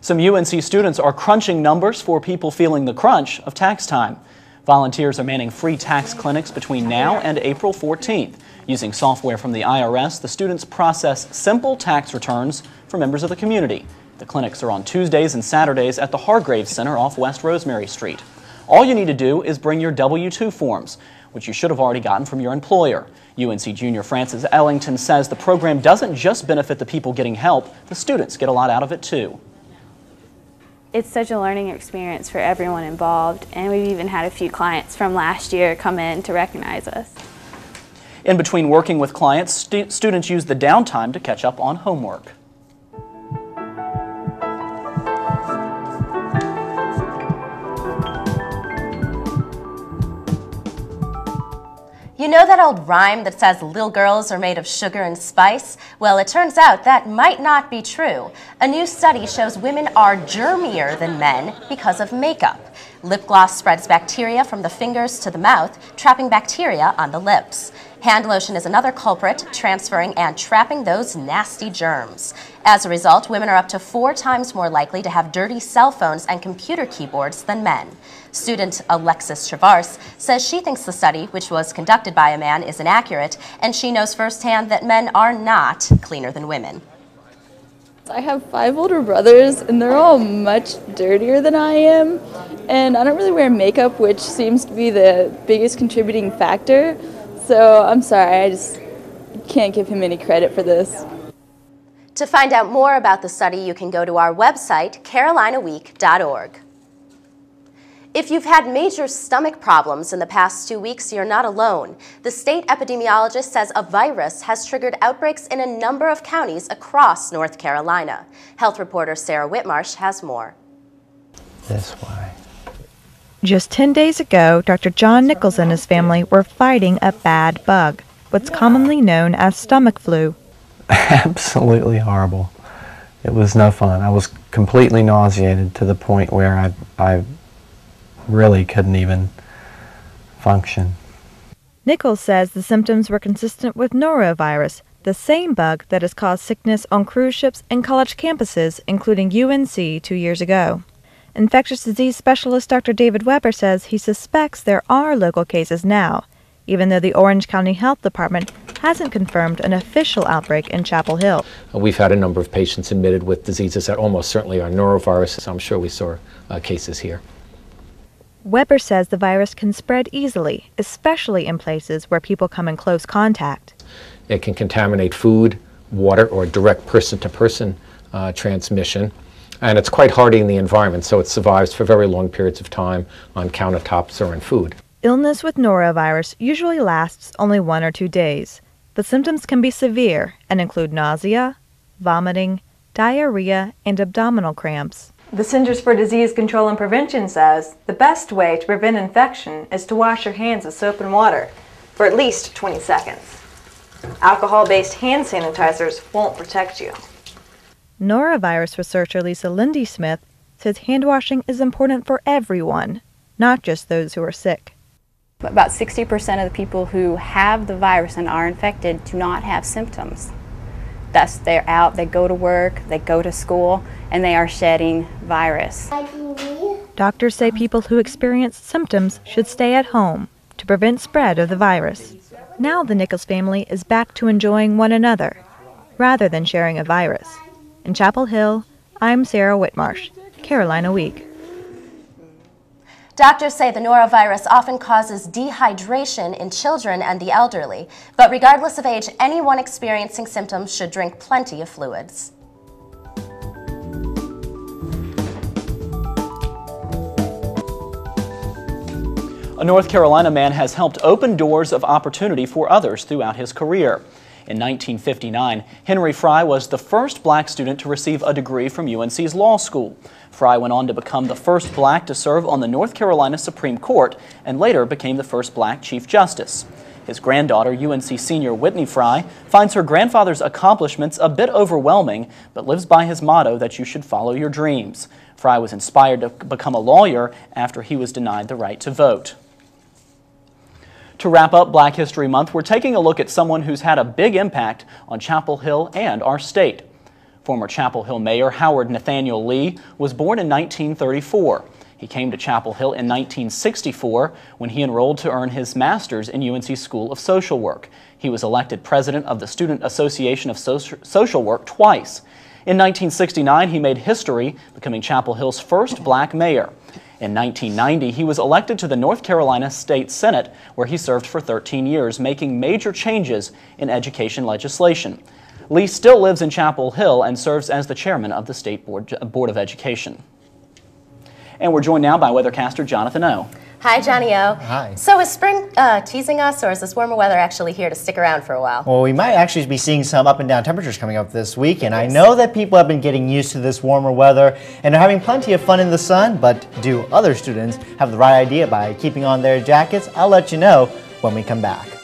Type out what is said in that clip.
Some UNC students are crunching numbers for people feeling the crunch of tax time. Volunteers are manning free tax clinics between now and April 14th. Using software from the IRS, the students process simple tax returns for members of the community. The clinics are on Tuesdays and Saturdays at the Hargrave Center off West Rosemary Street. All you need to do is bring your W-2 forms, which you should have already gotten from your employer. UNC junior Francis Ellington says the program doesn't just benefit the people getting help, the students get a lot out of it too. It's such a learning experience for everyone involved, and we've even had a few clients from last year come in to recognize us. In between working with clients, stu students use the downtime to catch up on homework. You know that old rhyme that says little girls are made of sugar and spice? Well, it turns out that might not be true. A new study shows women are germier than men because of makeup. Lip gloss spreads bacteria from the fingers to the mouth, trapping bacteria on the lips. Hand lotion is another culprit, transferring and trapping those nasty germs. As a result, women are up to four times more likely to have dirty cell phones and computer keyboards than men. Student Alexis Travars says she thinks the study, which was conducted by a man, is inaccurate, and she knows firsthand that men are not cleaner than women. I have five older brothers, and they're all much dirtier than I am. And I don't really wear makeup, which seems to be the biggest contributing factor. So I'm sorry, I just can't give him any credit for this. To find out more about the study, you can go to our website, carolinaweek.org. If you've had major stomach problems in the past two weeks, you're not alone. The state epidemiologist says a virus has triggered outbreaks in a number of counties across North Carolina. Health reporter Sarah Whitmarsh has more. This way. Just 10 days ago, Dr. John Nichols and his family were fighting a bad bug, what's commonly known as stomach flu. Absolutely horrible. It was no fun. I was completely nauseated to the point where I, I really couldn't even function. Nichols says the symptoms were consistent with norovirus, the same bug that has caused sickness on cruise ships and college campuses, including UNC two years ago. Infectious disease specialist Dr. David Weber says he suspects there are local cases now, even though the Orange County Health Department hasn't confirmed an official outbreak in Chapel Hill. We've had a number of patients admitted with diseases that almost certainly are noroviruses. I'm sure we saw uh, cases here. Weber says the virus can spread easily, especially in places where people come in close contact. It can contaminate food, water, or direct person to person uh, transmission and it's quite hardy in the environment, so it survives for very long periods of time on countertops or in food. Illness with norovirus usually lasts only one or two days, but symptoms can be severe and include nausea, vomiting, diarrhea, and abdominal cramps. The Centers for Disease Control and Prevention says the best way to prevent infection is to wash your hands with soap and water for at least 20 seconds. Alcohol-based hand sanitizers won't protect you. Norovirus researcher Lisa Lindesmith says hand washing is important for everyone, not just those who are sick. About 60% of the people who have the virus and are infected do not have symptoms. Thus, they're out, they go to work, they go to school, and they are shedding virus. Doctors say people who experience symptoms should stay at home to prevent spread of the virus. Now the Nichols family is back to enjoying one another rather than sharing a virus. In Chapel Hill, I'm Sarah Whitmarsh, Carolina Week. Doctors say the norovirus often causes dehydration in children and the elderly, but regardless of age, anyone experiencing symptoms should drink plenty of fluids. A North Carolina man has helped open doors of opportunity for others throughout his career. In 1959, Henry Frye was the first black student to receive a degree from UNC's law school. Frye went on to become the first black to serve on the North Carolina Supreme Court and later became the first black Chief Justice. His granddaughter, UNC senior Whitney Frye, finds her grandfather's accomplishments a bit overwhelming, but lives by his motto that you should follow your dreams. Frye was inspired to become a lawyer after he was denied the right to vote. To wrap up Black History Month, we're taking a look at someone who's had a big impact on Chapel Hill and our state. Former Chapel Hill Mayor Howard Nathaniel Lee was born in 1934. He came to Chapel Hill in 1964 when he enrolled to earn his master's in UNC School of Social Work. He was elected president of the Student Association of Social Work twice. In 1969, he made history, becoming Chapel Hill's first black mayor. In 1990, he was elected to the North Carolina State Senate, where he served for 13 years, making major changes in education legislation. Lee still lives in Chapel Hill and serves as the chairman of the State Board, Board of Education. And we're joined now by weathercaster Jonathan O. Hi, Johnny O. Hi. So is spring uh, teasing us, or is this warmer weather actually here to stick around for a while? Well, we might actually be seeing some up and down temperatures coming up this week, and I know that people have been getting used to this warmer weather and are having plenty of fun in the sun, but do other students have the right idea by keeping on their jackets? I'll let you know when we come back.